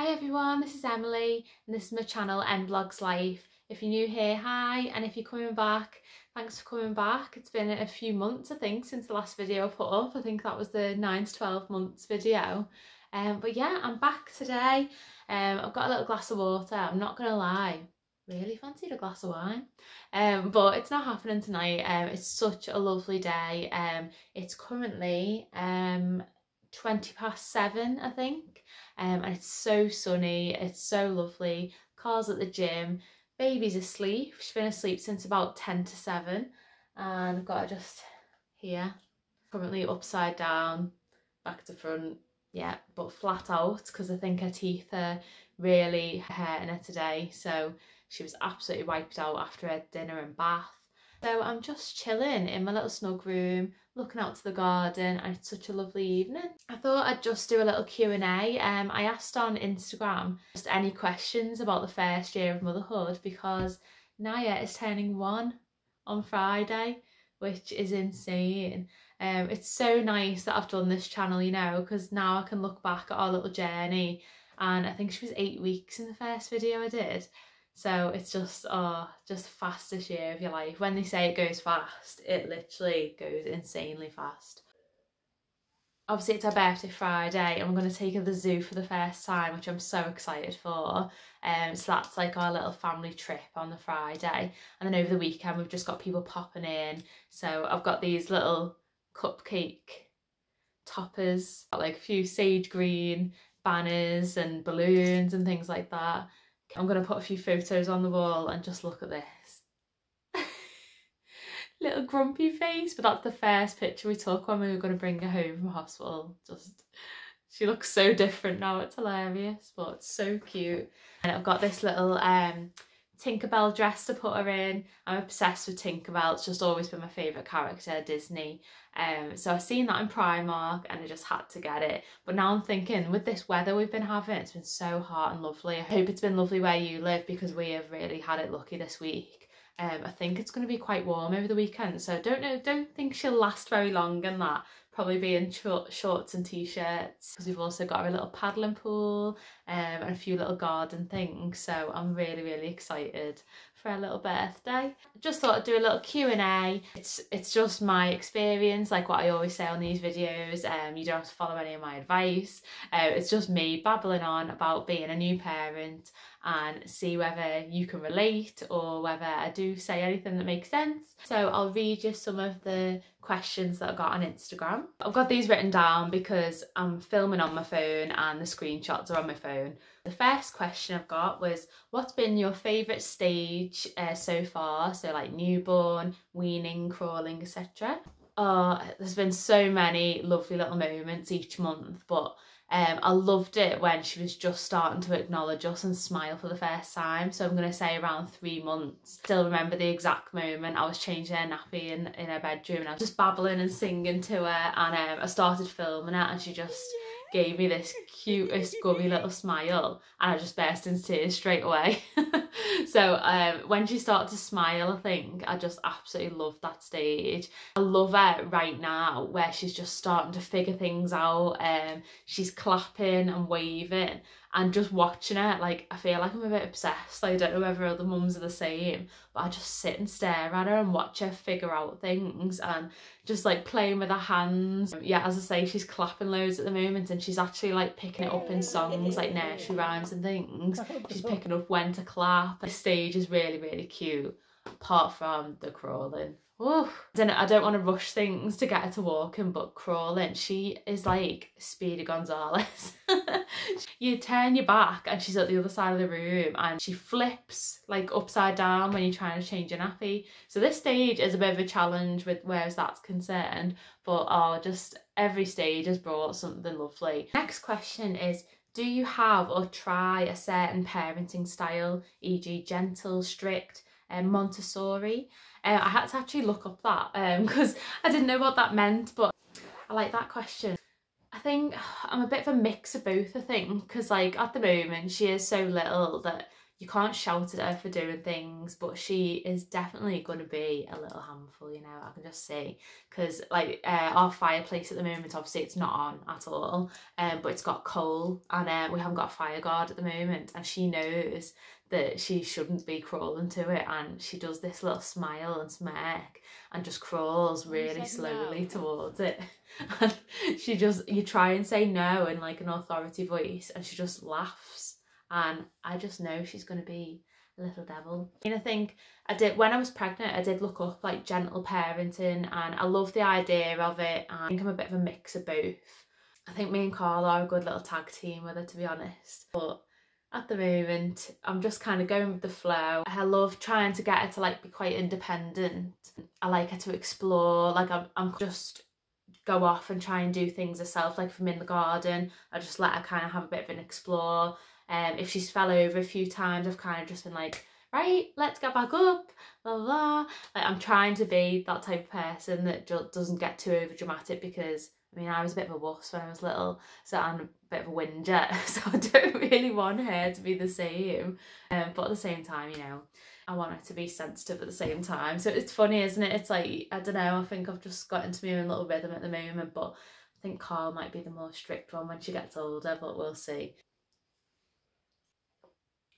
Hi everyone, this is Emily and this is my channel Em Blogs Life. If you're new here, hi, and if you're coming back, thanks for coming back. It's been a few months I think since the last video I put up. I think that was the 9 to 12 months video. Um, but yeah, I'm back today. Um, I've got a little glass of water, I'm not gonna lie, really fancied a glass of wine um but it's not happening tonight um it's such a lovely day um it's currently um 20 past seven I think. Um, and it's so sunny it's so lovely Carl's at the gym baby's asleep she's been asleep since about 10 to 7 and I've got her just here currently upside down back to front yeah but flat out because I think her teeth are really hurting her today so she was absolutely wiped out after her dinner and bath so I'm just chilling in my little snug room, looking out to the garden and it's such a lovely evening. I thought I'd just do a little Q&A. Um, I asked on Instagram just any questions about the first year of motherhood because Naya is turning one on Friday, which is insane. Um, it's so nice that I've done this channel, you know, because now I can look back at our little journey and I think she was eight weeks in the first video I did so it's just, oh, just fastest year of your life. When they say it goes fast, it literally goes insanely fast. Obviously it's our birthday Friday and we're going to take her to the zoo for the first time, which I'm so excited for. Um, so that's like our little family trip on the Friday. And then over the weekend we've just got people popping in. So I've got these little cupcake toppers, like a few sage green banners and balloons and things like that. I'm going to put a few photos on the wall and just look at this. Little grumpy face, but that's the first picture we took when we were going to bring her home from hospital. Just, she looks so different now, it's hilarious, but so cute. And I've got this little um, Tinkerbell dress to put her in. I'm obsessed with Tinkerbell. It's just always been my favourite character, Disney. Um, so I've seen that in Primark and I just had to get it. But now I'm thinking with this weather we've been having, it's been so hot and lovely. I hope it's been lovely where you live because we have really had it lucky this week. Um, I think it's going to be quite warm over the weekend, so don't know, don't think she'll last very long in that. Probably be in short, shorts and t-shirts because we've also got a little paddling pool um, and a few little garden things. So I'm really, really excited for a little birthday. Just thought I'd do a little Q&A. It's it's just my experience, like what I always say on these videos. Um, you don't have to follow any of my advice. Uh, it's just me babbling on about being a new parent and see whether you can relate or whether I do say anything that makes sense. So I'll read you some of the questions that I got on Instagram. I've got these written down because I'm filming on my phone and the screenshots are on my phone. The first question I've got was what's been your favourite stage uh, so far? So like newborn, weaning, crawling, etc. Oh, there's been so many lovely little moments each month, but um, I loved it when she was just starting to acknowledge us and smile for the first time. So I'm going to say around three months. Still remember the exact moment I was changing her nappy in, in her bedroom and I was just babbling and singing to her and um, I started filming it and she just gave me this cutest gummy little smile and I just burst into tears straight away. so um, when she started to smile, I think I just absolutely loved that stage. I love her right now where she's just starting to figure things out. Um, she's clapping and waving and just watching it like I feel like I'm a bit obsessed. I don't know whether other mums are the same but I just sit and stare at her and watch her figure out things and just like playing with her hands. Um, yeah as I say she's clapping loads at the moment and she's actually like picking it up in songs like nursery rhymes and things. Oh, she's picking up when to clap. The stage is really really cute apart from the crawling Oh, I don't, I don't want to rush things to get her to walking, but crawling, she is like Speedy Gonzales. you turn your back and she's at the other side of the room and she flips like upside down when you're trying to change your nappy. So this stage is a bit of a challenge with whereas that's concerned, but oh, just every stage has brought something lovely. Next question is, do you have or try a certain parenting style, e.g. gentle, strict, um, Montessori? Uh, I had to actually look up that because um, I didn't know what that meant, but I like that question. I think I'm a bit of a mix of both, I think, because like at the moment she is so little that you can't shout at her for doing things, but she is definitely going to be a little handful, you know, I can just see. Because, like, uh, our fireplace at the moment, obviously, it's not on at all, um, but it's got coal, and uh, we haven't got a fire guard at the moment, and she knows that she shouldn't be crawling to it, and she does this little smile and smirk and just crawls really slowly no. towards it. And she just, you try and say no in like an authority voice, and she just laughs and I just know she's going to be a little devil. And I think I did when I was pregnant, I did look up like gentle parenting, and I love the idea of it. I think I'm a bit of a mix of both. I think me and Carl are a good little tag team with her, to be honest. But at the moment, I'm just kind of going with the flow. I love trying to get her to like be quite independent. I like her to explore. Like I'm, I'm just go off and try and do things herself. Like if I'm in the garden, I just let her kind of have a bit of an explore. Um, if she's fell over a few times, I've kind of just been like, right, let's get back up, blah, blah, blah. Like, I'm trying to be that type of person that doesn't get too over dramatic because, I mean, I was a bit of a wuss when I was little, so I'm a bit of a whinger, so I don't really want her to be the same. Um, but at the same time, you know, I want her to be sensitive at the same time. So it's funny, isn't it? It's like, I don't know, I think I've just got into my own little rhythm at the moment, but I think Carl might be the more strict one when she gets older, but we'll see.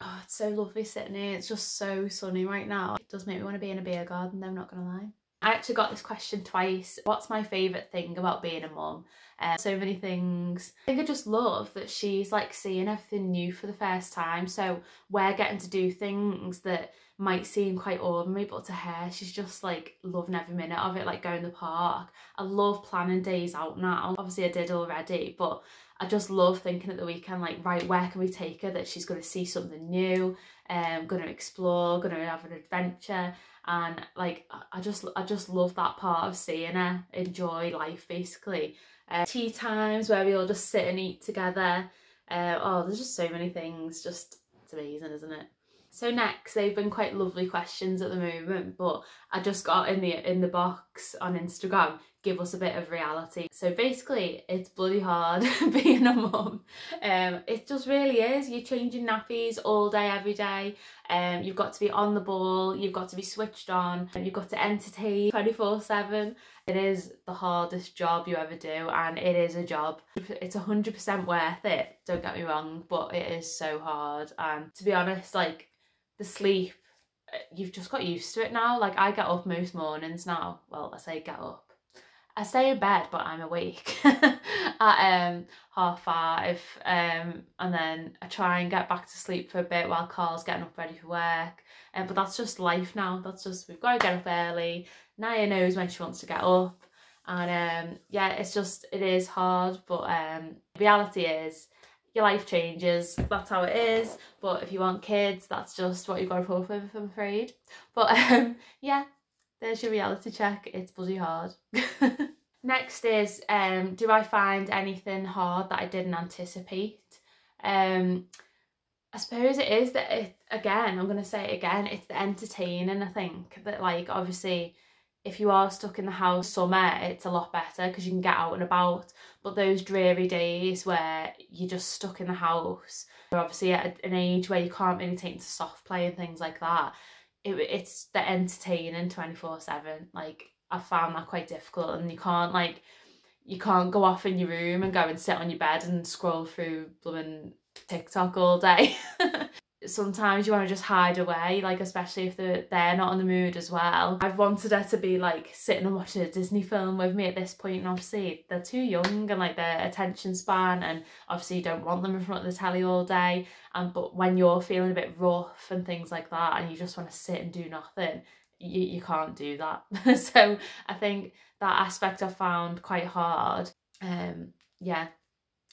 Oh, it's so lovely sitting here. It's just so sunny right now. It does make me want to be in a beer garden though, I'm not going to lie. I actually got this question twice. What's my favourite thing about being a mum? Um, so many things. I think I just love that she's like seeing everything new for the first time. So we're getting to do things that might seem quite ordinary, but to her, she's just like loving every minute of it, like going to the park. I love planning days out now. Obviously I did already, but I just love thinking at the weekend, like, right, where can we take her that she's going to see something new, um, going to explore, going to have an adventure, and like, I just, I just love that part of seeing her enjoy life, basically. Uh, tea times where we all just sit and eat together. Uh, oh, there's just so many things. Just it's amazing, isn't it? So next, they've been quite lovely questions at the moment, but I just got in the in the box on Instagram, give us a bit of reality. So basically, it's bloody hard being a mum. Um, it just really is. You're changing nappies all day, every day. Um, you've got to be on the ball. You've got to be switched on. And you've got to entertain 24/7. It is the hardest job you ever do, and it is a job. It's 100% worth it. Don't get me wrong, but it is so hard. And to be honest, like the sleep, uh, you've just got used to it now. Like I get up most mornings now. Well, I say get up. I stay in bed, but I'm awake at um, half five, um, and then I try and get back to sleep for a bit while Carl's getting up ready for work. Um, but that's just life now. That's just we've got to get up early. Naya knows when she wants to get up, and um, yeah, it's just it is hard. But um, reality is your life changes. That's how it is. But if you want kids, that's just what you've got to put up with, I'm afraid. But um, yeah, there's your reality check. It's bloody hard. Next is, um, do I find anything hard that I didn't anticipate? Um, I suppose it is that, it, again, I'm going to say it again, it's the entertaining, I think, that like, obviously, if you are stuck in the house summer it's a lot better because you can get out and about but those dreary days where you're just stuck in the house you're obviously at an age where you can't really take to soft play and things like that it, it's the entertaining 24 7 like i found that quite difficult and you can't like you can't go off in your room and go and sit on your bed and scroll through blooming tiktok all day sometimes you want to just hide away like especially if they're, they're not in the mood as well. I've wanted her to be like sitting and watching a disney film with me at this point and obviously they're too young and like their attention span and obviously you don't want them in front of the telly all day and but when you're feeling a bit rough and things like that and you just want to sit and do nothing you, you can't do that. So i think that aspect i found quite hard. Um yeah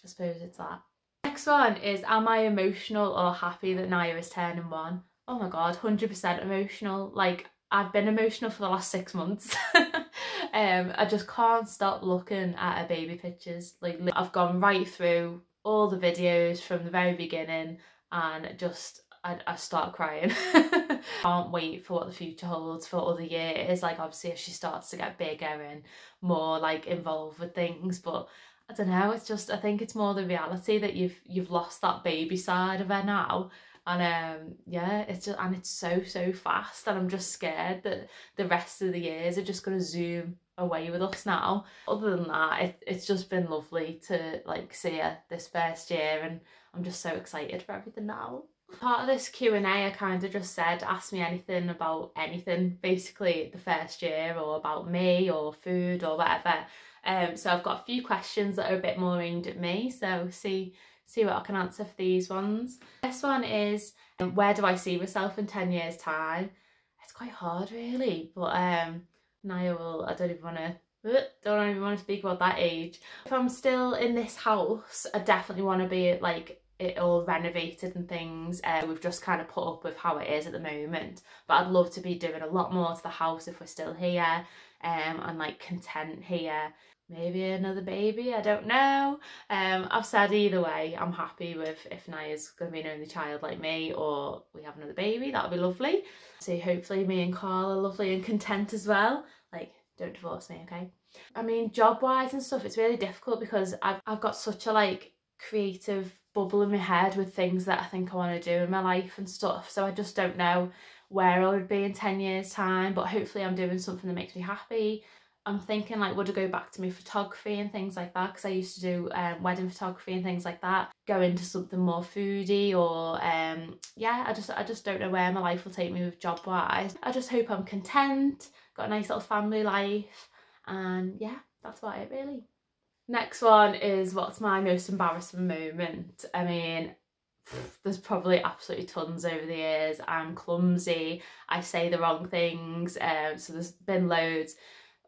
i suppose it's that Next one is Am I emotional or happy that Naya is turning one? Oh my god, 100% emotional. Like, I've been emotional for the last six months. um, I just can't stop looking at her baby pictures. Like, I've gone right through all the videos from the very beginning and just I, I start crying. Can't wait for what the future holds for other years. Like obviously as she starts to get bigger and more like involved with things, but I don't know, it's just I think it's more the reality that you've you've lost that baby side of her now. And um yeah it's just and it's so so fast. And I'm just scared that the rest of the years are just gonna zoom away with us now. Other than that it, it's just been lovely to like see her this first year. And I'm just so excited for everything now. Part of this Q&A I kind of just said ask me anything about anything basically the first year or about me or food or whatever um so I've got a few questions that are a bit more aimed at me so see see what I can answer for these ones this one is um, where do I see myself in 10 years time it's quite hard really but um Naya will I don't even want to don't even want to speak about that age. If I'm still in this house, I definitely want to be like it all renovated and things. Uh, we've just kind of put up with how it is at the moment. But I'd love to be doing a lot more to the house if we're still here um, and like content here. Maybe another baby, I don't know. Um, I've said either way, I'm happy with if Naya's going to be an only child like me or we have another baby, that would be lovely. So hopefully me and Carl are lovely and content as well. Like, don't divorce me, okay? I mean, job-wise and stuff, it's really difficult because I've, I've got such a like creative bubble in my head with things that I think I want to do in my life and stuff. So I just don't know where I would be in 10 years time, but hopefully I'm doing something that makes me happy. I'm thinking like, would I go back to my photography and things like that? Because I used to do um, wedding photography and things like that. Go into something more foodie or um, yeah, I just I just don't know where my life will take me with job wise. I just hope I'm content, got a nice little family life, and yeah, that's about it really. Next one is what's my most embarrassing moment? I mean, there's probably absolutely tons over the years. I'm clumsy, I say the wrong things, um, so there's been loads.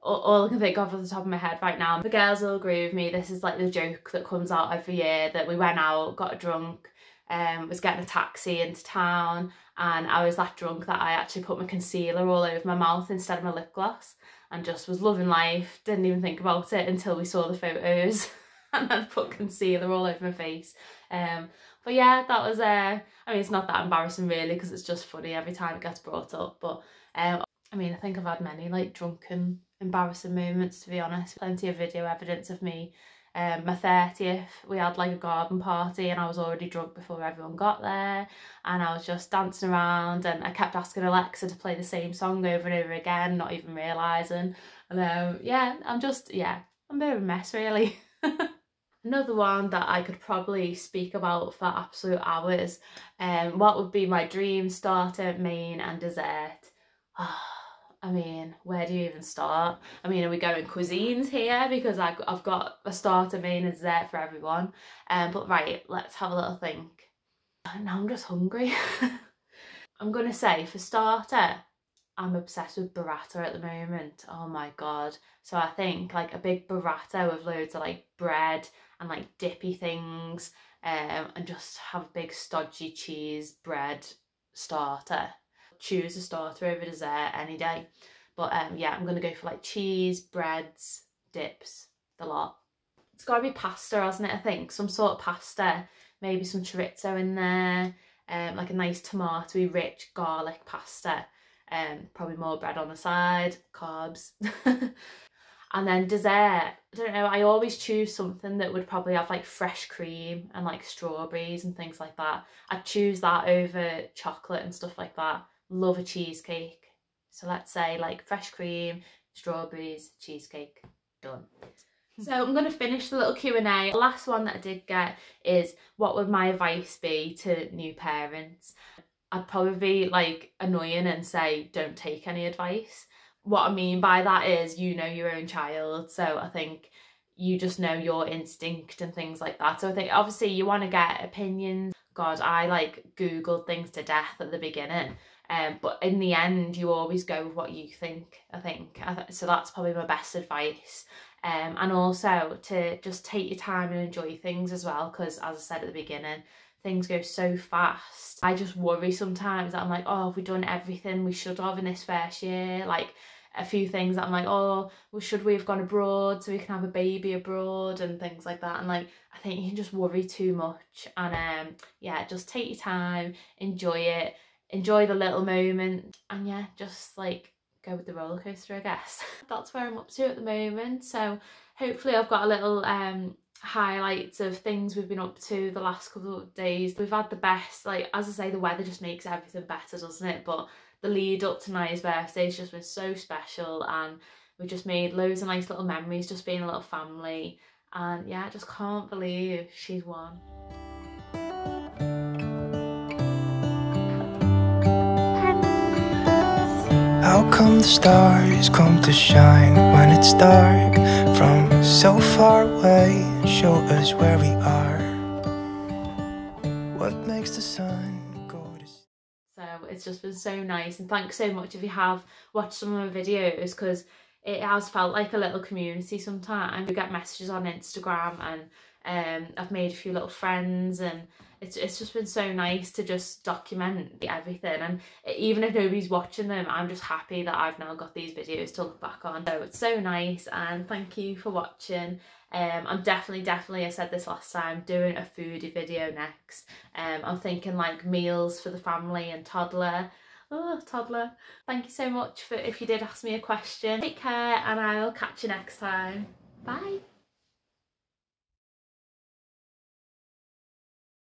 All, I can think of off the top of my head right now. The girls will agree with me, this is like the joke that comes out every year that we went out, got drunk, um, was getting a taxi into town and I was that drunk that I actually put my concealer all over my mouth instead of my lip gloss and just was loving life, didn't even think about it until we saw the photos and then put concealer all over my face. Um, but yeah, that was, uh, I mean, it's not that embarrassing really because it's just funny every time it gets brought up. But um, I mean, I think I've had many like drunken, embarrassing moments to be honest. Plenty of video evidence of me um, my 30th, we had like a garden party and I was already drunk before everyone got there and I was just dancing around and I kept asking Alexa to play the same song over and over again, not even realising. And um, yeah, I'm just, yeah, I'm a bit of a mess really. Another one that I could probably speak about for absolute hours, um, what would be my dream starter, main and dessert? I mean, where do you even start? I mean, are we going cuisines here? Because I've got a starter main is there for everyone. Um, but right, let's have a little think. Now I'm just hungry. I'm going to say, for starter, I'm obsessed with burrata at the moment. Oh my god. So I think like a big burrata with loads of like bread and like dippy things um, and just have big stodgy cheese bread starter choose a starter over dessert any day. But um, yeah, I'm going to go for like cheese, breads, dips, the lot. It's got to be pasta, hasn't it, I think? Some sort of pasta, maybe some chorizo in there, um, like a nice tomatoey rich garlic pasta. Um, probably more bread on the side, carbs. and then dessert, I don't know, I always choose something that would probably have like fresh cream and like strawberries and things like that. I'd choose that over chocolate and stuff like that love a cheesecake. So let's say like fresh cream, strawberries, cheesecake, done. Hmm. So I'm going to finish the little Q&A. The last one that I did get is what would my advice be to new parents? I'd probably be like annoying and say don't take any advice. What I mean by that is you know your own child. So I think you just know your instinct and things like that. So I think obviously you want to get opinions. God, I like Googled things to death at the beginning um, but in the end, you always go with what you think, I think. So that's probably my best advice. Um, and also to just take your time and enjoy things as well, because as I said at the beginning, things go so fast. I just worry sometimes that I'm like, oh, have we done everything we should have in this first year? Like a few things that I'm like, oh, well, should we have gone abroad so we can have a baby abroad and things like that. And like, I think you can just worry too much. And um, yeah, just take your time, enjoy it enjoy the little moment and yeah just like go with the roller coaster I guess that's where I'm up to at the moment so hopefully I've got a little um highlights of things we've been up to the last couple of days. We've had the best, like as I say, the weather just makes everything better, doesn't it? But the lead up to Naya's birthday has just been so special and we've just made loads of nice little memories just being a little family and yeah I just can't believe she's one. Come the stars come to shine when it's dark from so far away? Show us where we are. What makes the sun go to So it's just been so nice and thanks so much if you have watched some of my videos because it has felt like a little community sometimes. We get messages on Instagram and um, I've made a few little friends and it's, it's just been so nice to just document everything and even if nobody's watching them I'm just happy that I've now got these videos to look back on. So it's so nice and thank you for watching. Um, I'm definitely definitely I said this last time doing a foodie video next. Um, I'm thinking like meals for the family and toddler. Oh toddler. Thank you so much for if you did ask me a question. Take care and I'll catch you next time. Bye